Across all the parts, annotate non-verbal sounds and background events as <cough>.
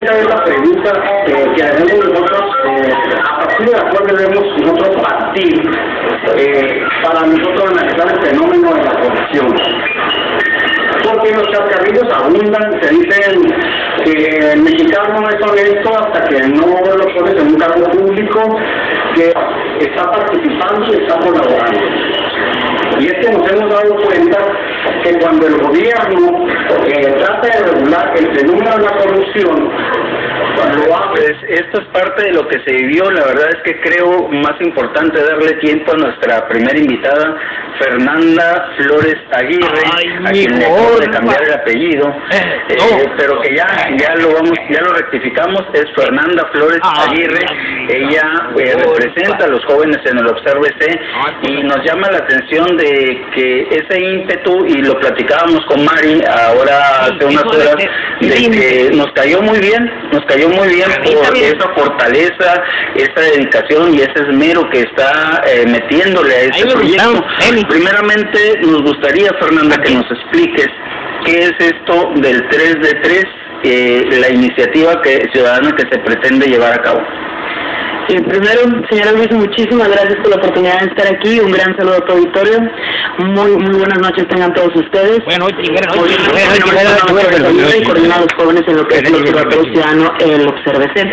Esta es la pregunta que hacemos nosotros, eh, a partir de la cual debemos nosotros partir eh, para nosotros analizar el fenómeno de la corrupción. Porque los chascarrillos abundan, se dicen que el mexicano no es honesto hasta que no lo pones en un cargo público que está participando y está colaborando. Y es que nos hemos dado cuenta cuando el gobierno eh, trata de regular el fenómeno de la corrupción, hace Pues esto es parte de lo que se vivió. La verdad es que creo más importante darle tiempo a nuestra primera invitada, Fernanda Flores Aguirre, Ay, a quien le acabo de cambiar el apellido, Eh, eh, no. pero que ya ya lo vamos ya lo rectificamos. Es Fernanda Flores Ay, Aguirre. Ella eh, representa a los jóvenes en el Obsérvese y nos llama la atención de que ese ímpetu y lo platicábamos con Mari ahora hace unas horas de que nos cayó muy bien, nos cayó muy bien A mí por esa fortaleza, esa dedicación y ese esmero que está eh, metiéndole a este proyecto. Primeramente nos gustaría, Fernanda, que nos expliques qué es esto del 3 de 3, eh, la iniciativa que ciudadana que se pretende llevar a cabo. Sí, primero, señora Luis, muchísimas gracias por la oportunidad de estar aquí. Un gran saludo a tu auditorio. Muy, muy buenas noches tengan todos ustedes. A los jóvenes en lo que es el Buenas noches. Observatorio Ciudadano, el Observece.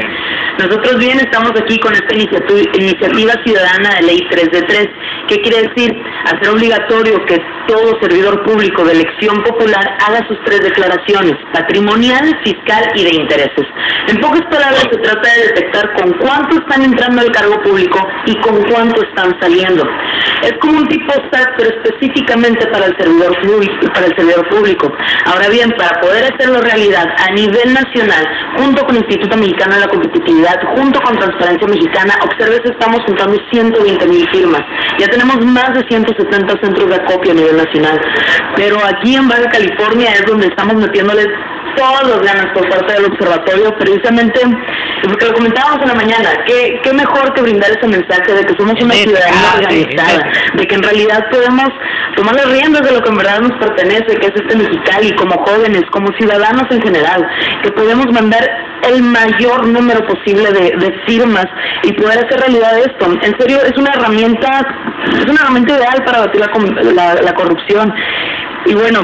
Nosotros bien estamos aquí con esta iniciativa ciudadana de ley 3 de 3. ¿Qué quiere decir? Hacer obligatorio que todo servidor público de elección popular haga sus tres declaraciones, patrimonial, fiscal y de intereses. En pocas palabras, se trata de detectar con cuánto están entrando al cargo público y con cuánto están saliendo. Es como un tipo SAT, pero específicamente para el servidor. Para el servidor público. Ahora bien, para poder hacerlo realidad a nivel nacional, junto con el Instituto Mexicano de la Competitividad, junto con Transparencia Mexicana, Observes estamos juntando 120 mil firmas. Ya tenemos más de 170 centros de acopio a nivel nacional. Pero aquí en Baja California es donde estamos metiéndole todas las ganas por parte del observatorio, precisamente porque lo comentábamos en la mañana, qué, qué mejor que brindar ese mensaje de que somos una ciudadanía organizada, de que en realidad podemos tomar las riendas de lo que en verdad nos pertenece, que es este Mexicali, como jóvenes, como ciudadanos en general, que podemos mandar el mayor número posible de, de firmas y poder hacer realidad esto. En serio, es una herramienta, es una herramienta ideal para batir la, la- la corrupción. Y bueno,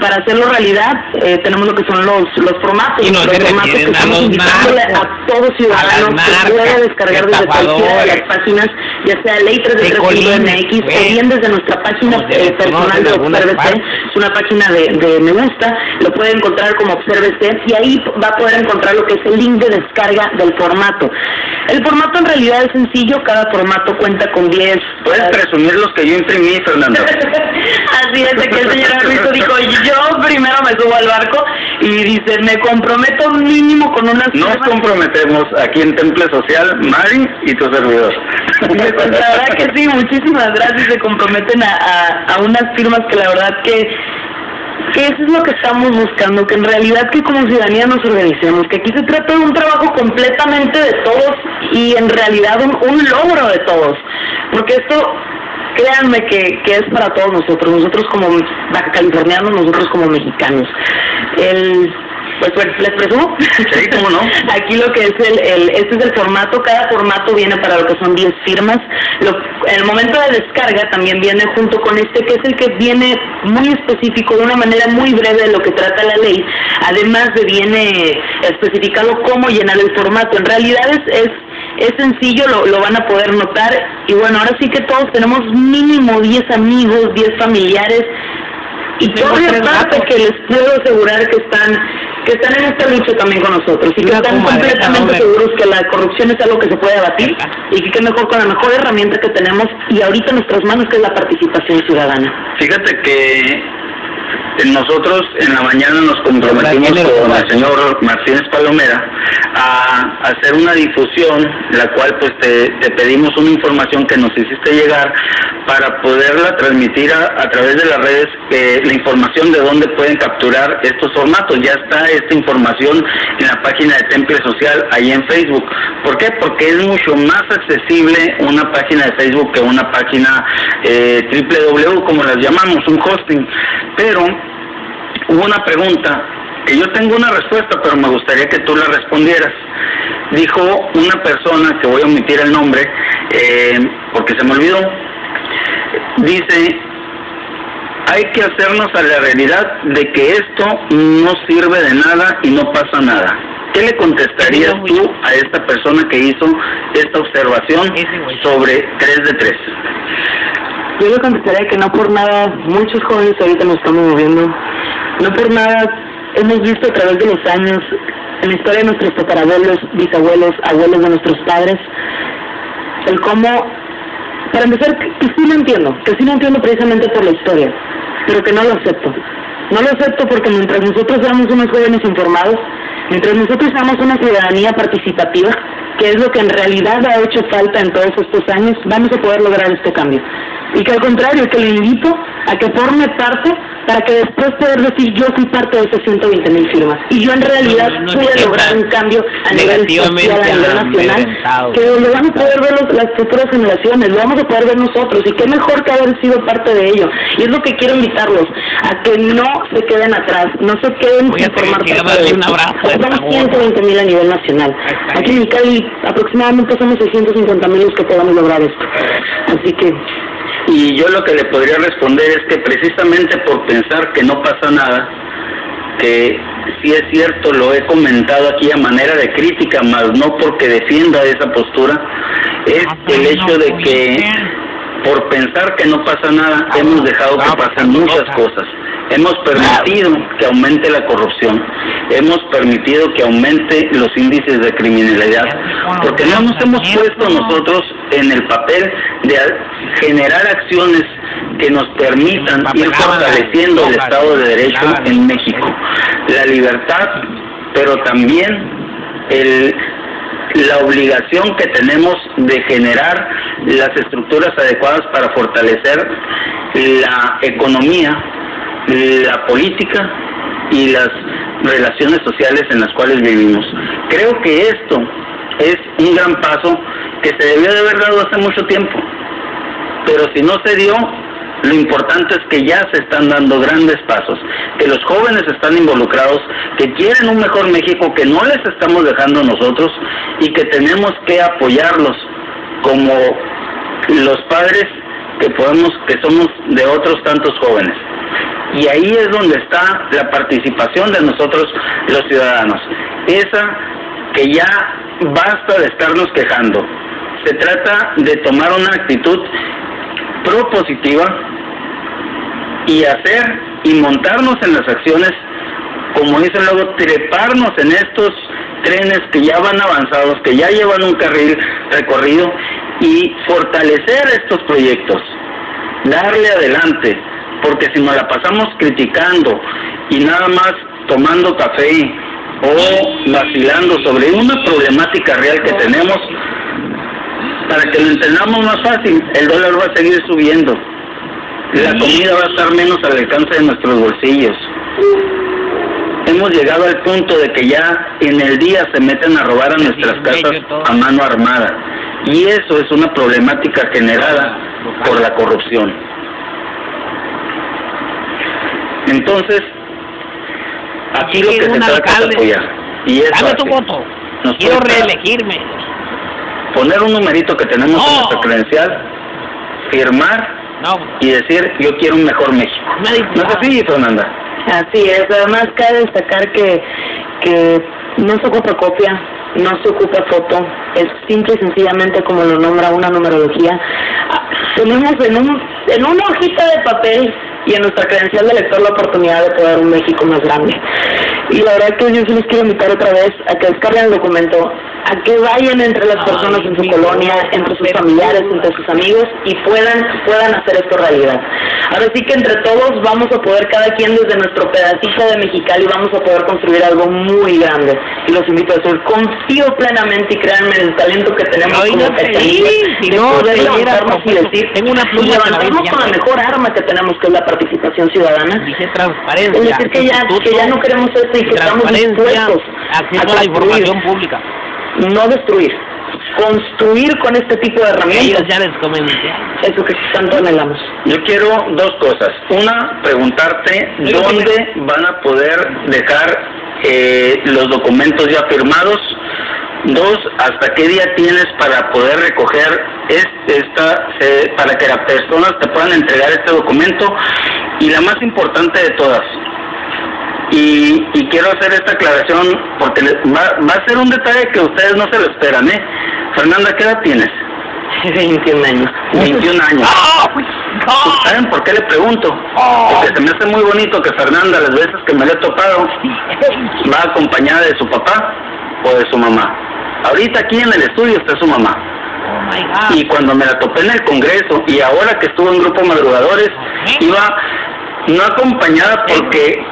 para hacerlo realidad, eh, tenemos lo que son los, los formatos. Y no los formatos que a estamos invitándole a todo a ciudadano las que pueda descargar desde cualquiera de las páginas, ya sea ley 3 De Colima, MX o güey. bien desde nuestra página eh, personal de Observese, es una página de, de me gusta, lo puede encontrar como Observese y ahí va a poder encontrar lo que es el link de descarga del formato. El formato en realidad es sencillo, cada formato cuenta con 10 ¿Puedes presumir los que yo imprimí, Fernanda? <laughs> Así es, de que el señor Arbizo dijo, yo primero me subo al barco y dice, me comprometo mínimo con unas Nos firmas". comprometemos aquí en Temple Social, Mari y tu servidor. Pues la verdad que sí, muchísimas gracias, se comprometen a, a, a unas firmas que la verdad que que eso es lo que estamos buscando, que en realidad que como ciudadanía nos organicemos, que aquí se trata de un trabajo completamente de todos y en realidad un, un logro de todos, porque esto, créanme que, que es para todos nosotros, nosotros como californianos, nosotros como mexicanos. El, pues bueno, les presumo. <laughs> Sí, cómo no. Aquí lo que es el, el, este es el formato, cada formato viene para lo que son 10 firmas. Lo, el momento de descarga también viene junto con este, que es el que viene muy específico, de una manera muy breve de lo que trata la ley. Además de viene especificado cómo llenar el formato. En realidad es, es es sencillo, lo, lo van a poder notar. Y bueno, ahora sí que todos tenemos mínimo 10 amigos, 10 familiares. Y tres parte que les puedo asegurar que están que están en esta lucha también con nosotros y que están completamente seguros que la corrupción es algo que se puede abatir y que qué mejor con la mejor herramienta que tenemos y ahorita en nuestras manos que es la participación ciudadana. Fíjate que nosotros en la mañana nos comprometimos con el señor Martínez Palomera a hacer una difusión, la cual pues te, te pedimos una información que nos hiciste llegar para poderla transmitir a, a través de las redes, eh, la información de dónde pueden capturar estos formatos. Ya está esta información en la página de Temple Social, ahí en Facebook. ¿Por qué? Porque es mucho más accesible una página de Facebook que una página eh, www, como las llamamos, un hosting. Pero una pregunta que yo tengo una respuesta, pero me gustaría que tú la respondieras. Dijo una persona, que voy a omitir el nombre, eh, porque se me olvidó, dice, hay que hacernos a la realidad de que esto no sirve de nada y no pasa nada. ¿Qué le contestarías tú a esta persona que hizo esta observación sobre 3 de 3? Yo le contestaría que no por nada muchos jóvenes ahorita nos estamos moviendo, no por nada hemos visto a través de los años en la historia de nuestros tatarabuelos, bisabuelos, abuelos de nuestros padres, el cómo, para empezar, que sí lo entiendo, que sí lo entiendo precisamente por la historia, pero que no lo acepto. No lo acepto porque mientras nosotros seamos unos jóvenes informados, mientras nosotros seamos una ciudadanía participativa, que es lo que en realidad ha hecho falta en todos estos años, vamos a poder lograr este cambio. Y que al contrario, que le invito a que forme parte para que después poder decir yo fui parte de esas 120 mil firmas. Y yo en realidad pude lograr un cambio a nivel social, a nivel nacional, que lo van a poder ver las futuras generaciones, lo vamos a poder ver nosotros. Y qué mejor que haber sido parte de ello. Y es lo que quiero invitarlos, a que no se queden atrás, no se queden sin formar parte de esto. Somos 120 mil a nivel nacional. Aquí en Cali aproximadamente somos 650 mil los que podamos lograr esto. Así que y yo lo que le podría responder es que precisamente por pensar que no pasa nada, que si es cierto, lo he comentado aquí a manera de crítica, más no porque defienda esa postura, es ah, el hecho de que por pensar que no pasa nada, ah, hemos dejado que pasen muchas cosas. Hemos permitido que aumente la corrupción, hemos permitido que aumente los índices de criminalidad, porque no nos hemos puesto nosotros en el papel de generar acciones que nos permitan ir fortaleciendo el Estado de Derecho en México. La libertad, pero también el la obligación que tenemos de generar las estructuras adecuadas para fortalecer la economía, la política y las relaciones sociales en las cuales vivimos. Creo que esto es un gran paso que se debió de haber dado hace mucho tiempo, pero si no se dio, lo importante es que ya se están dando grandes pasos, que los jóvenes están involucrados, que quieren un mejor México, que no les estamos dejando nosotros y que tenemos que apoyarlos como los padres que podemos, que somos de otros tantos jóvenes. Y ahí es donde está la participación de nosotros los ciudadanos. Esa que ya basta de estarnos quejando. Se trata de tomar una actitud propositiva y hacer y montarnos en las acciones, como dice luego, treparnos en estos trenes que ya van avanzados, que ya llevan un carril recorrido y fortalecer estos proyectos, darle adelante, porque si nos la pasamos criticando y nada más tomando café o vacilando sobre una problemática real que tenemos, para que lo entendamos más fácil, el dólar va a seguir subiendo la comida va a estar menos al alcance de nuestros bolsillos. Hemos llegado al punto de que ya en el día se meten a robar a nuestras casas a mano armada. Y eso es una problemática generada por la corrupción. Entonces, aquí lo que se trata es apoyar. Y es Dame tu voto. Quiero reelegirme. Poner un numerito que tenemos en nuestra credencial, firmar y decir yo quiero un mejor México. ¿No es así, Fernanda? Así es, además cabe destacar que, que no se ocupa copia, no se ocupa foto, es simple y sencillamente como lo nombra una numerología. Ah, tenemos en, un, en una hojita de papel y en nuestra credencial de lector la oportunidad de poder un México más grande. Y la verdad que yo sí les quiero invitar otra vez a que descarguen el documento, a que vayan entre las personas en su colonia, entre sus familiares, entre sus amigos y puedan, puedan hacer esto realidad. Ahora sí que entre todos vamos a poder, cada quien desde nuestro pedacito de Mexicali, vamos a poder construir algo muy grande. Y los invito a hacer, confío plenamente y créanme en el talento que tenemos como no y no, poder levantarnos y decir, tengo una levantarnos con la mejor arma que tenemos, que es la participación ciudadana. Dice transparencia. Es decir, que ya, que ya no queremos esto y que estamos dispuestos a la información pública. No destruir, construir con este tipo de herramientas. Ellos ya les comen. Eso que tanto anhelamos. Yo quiero dos cosas. Una, preguntarte dónde van a poder dejar eh, los documentos ya firmados. Dos, ¿hasta qué día tienes para poder recoger esta, eh, para que las personas te puedan entregar este documento? Y la más importante de todas, y, y, quiero hacer esta aclaración porque va, va, a ser un detalle que ustedes no se lo esperan, ¿eh? Fernanda, ¿qué edad tienes? <laughs> 21 años. 21 años. <laughs> ¿Saben por qué le pregunto? Porque se me hace muy bonito que Fernanda, las veces que me le he topado, va acompañada de su papá o de su mamá. Ahorita aquí en el estudio está su mamá. Y cuando me la topé en el Congreso y ahora que estuvo en Grupo Madrugadores, iba no acompañada porque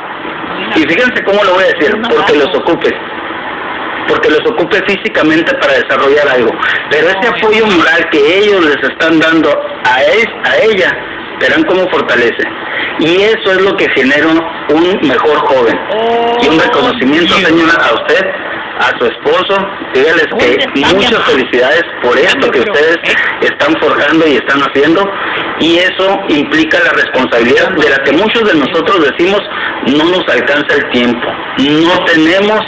y fíjense cómo lo voy a decir, porque los ocupe. Porque los ocupe físicamente para desarrollar algo. Pero ese apoyo moral que ellos les están dando a, es, a ella, verán cómo fortalece. Y eso es lo que genera un mejor joven. Y un reconocimiento, señora, a usted a su esposo, dígales que muchas felicidades por esto que ustedes están forjando y están haciendo y eso implica la responsabilidad de la que muchos de nosotros decimos no nos alcanza el tiempo, no tenemos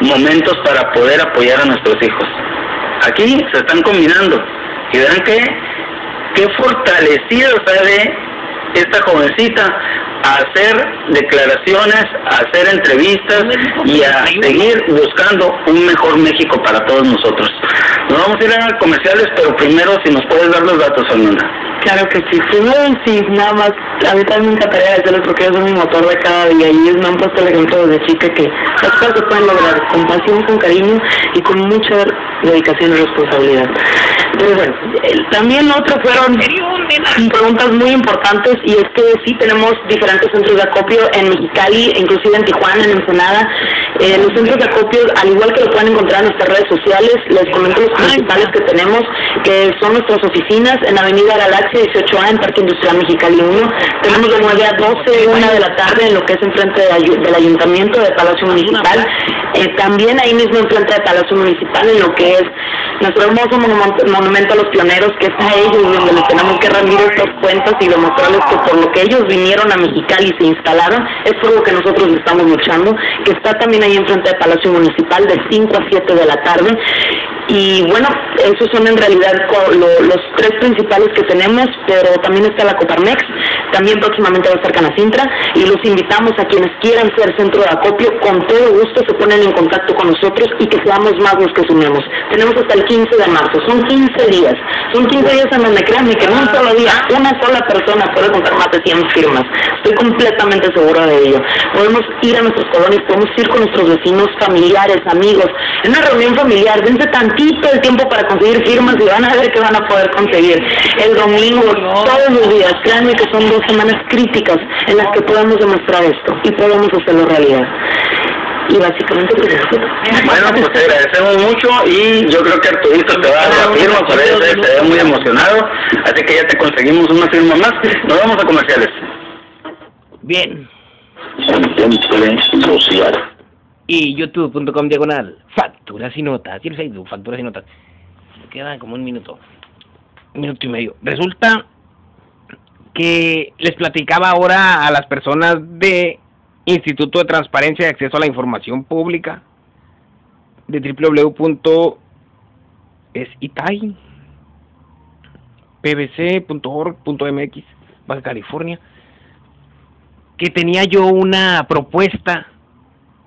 momentos para poder apoyar a nuestros hijos. Aquí se están combinando y verán que qué fortalecido sale esta jovencita a hacer declaraciones, a hacer entrevistas y a seguir buscando un mejor México para todos nosotros. Nos vamos a ir a comerciales, pero primero si nos puedes dar los datos, Fernanda. Claro que sí. Primero, sí, nada más, a mí también me encantaría agradecerles porque ellos son mi motor de cada día y ellos me han puesto el ejemplo desde chica que las cosas se pueden lograr con pasión, con cariño y con mucha dedicación y responsabilidad. Pero bueno, también otro fueron preguntas muy importantes y es que sí tenemos diferentes centros de acopio en Mexicali, inclusive en Tijuana, en Ensenada. Eh, los centros de acopio, al igual que lo pueden encontrar en nuestras redes sociales, les comento los principales que tenemos, que son nuestras oficinas en Avenida Galaxia 18A en Parque Industrial Mexicali 1. Tenemos de 9 a 12, 1 de la tarde en lo que es enfrente de, del Ayuntamiento de Palacio Municipal. Eh, también ahí mismo enfrente de Palacio Municipal en lo que es nuestro hermoso monumento, a los pioneros, que es a ellos donde les tenemos que rendir estos cuentos y demostrarles que por lo que ellos vinieron a Mexicali y se instalaron, es por lo que nosotros estamos luchando, que está también ahí enfrente del Palacio Municipal de 5 a 7 de la tarde. Y bueno, esos son en realidad los tres principales que tenemos, pero también está la Coparmex, también próximamente va a estar Canacintra, y los invitamos a quienes quieran ser centro de acopio, con todo gusto se ponen en contacto con nosotros y que seamos más los que sumemos. Tenemos hasta el 15 de marzo, son 15 días, son 15 días en donde créanme que en un solo día una sola persona puede contar más de 100 firmas. Estoy completamente segura de ello. Podemos ir a nuestros colonias, podemos ir con nuestros vecinos, familiares, amigos, en una reunión familiar, dense tantito el tiempo para conseguir firmas y van a ver que van a poder conseguir. El domingo, todos los días, créanme que son dos semanas críticas en las que podemos demostrar esto y podemos hacerlo realidad y básicamente pues Bueno, pues te agradecemos mucho y yo creo que Arturito te va a dar la firma, por eso se ve muy emocionado, así que ya te conseguimos una firma más. Nos vamos a comerciales. Bien. social. Y youtube.com diagonal, facturas y notas, y el Facebook, facturas y notas. Me queda como un minuto, un minuto y medio. Resulta que les platicaba ahora a las personas de Instituto de Transparencia y Acceso a la Información Pública de www.esitai pbc.org.mx Baja California que tenía yo una propuesta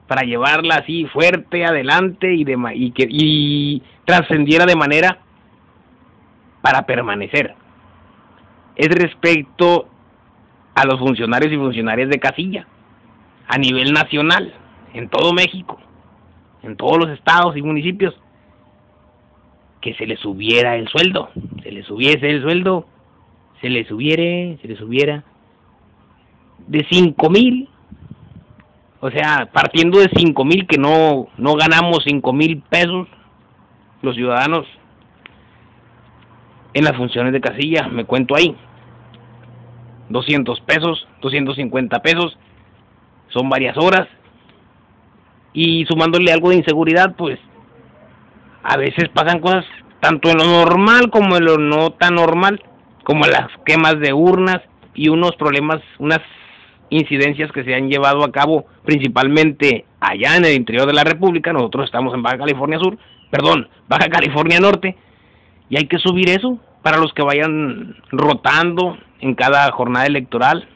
para llevarla así fuerte adelante y, de, y que y trascendiera de manera para permanecer. Es respecto a los funcionarios y funcionarias de casilla a nivel nacional, en todo México, en todos los estados y municipios, que se les subiera el sueldo, se les subiese el sueldo, se les subiere, se les subiera de cinco mil, o sea, partiendo de cinco mil que no, no ganamos cinco mil pesos los ciudadanos en las funciones de casilla, me cuento ahí, 200 pesos, 250 pesos, son varias horas y sumándole algo de inseguridad, pues a veces pasan cosas tanto en lo normal como en lo no tan normal, como las quemas de urnas y unos problemas, unas incidencias que se han llevado a cabo principalmente allá en el interior de la República, nosotros estamos en Baja California Sur, perdón, Baja California Norte, y hay que subir eso para los que vayan rotando en cada jornada electoral,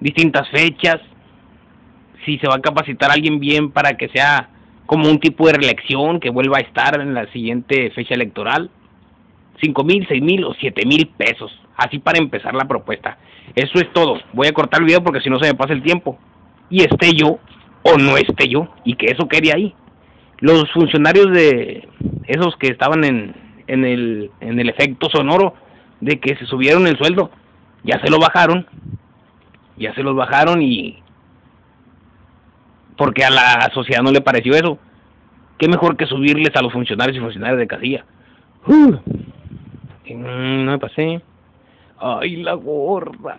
distintas fechas, si se va a capacitar alguien bien para que sea como un tipo de reelección que vuelva a estar en la siguiente fecha electoral, cinco mil, seis mil o siete mil pesos, así para empezar la propuesta. Eso es todo. Voy a cortar el video porque si no se me pasa el tiempo. Y esté yo o no esté yo y que eso quede ahí. Los funcionarios de esos que estaban en, en, el, en el efecto sonoro de que se subieron el sueldo, ya se lo bajaron, ya se los bajaron y porque a la sociedad no le pareció eso. Qué mejor que subirles a los funcionarios y funcionarios de casilla. Uh, no me pasé. Ay, la gorda.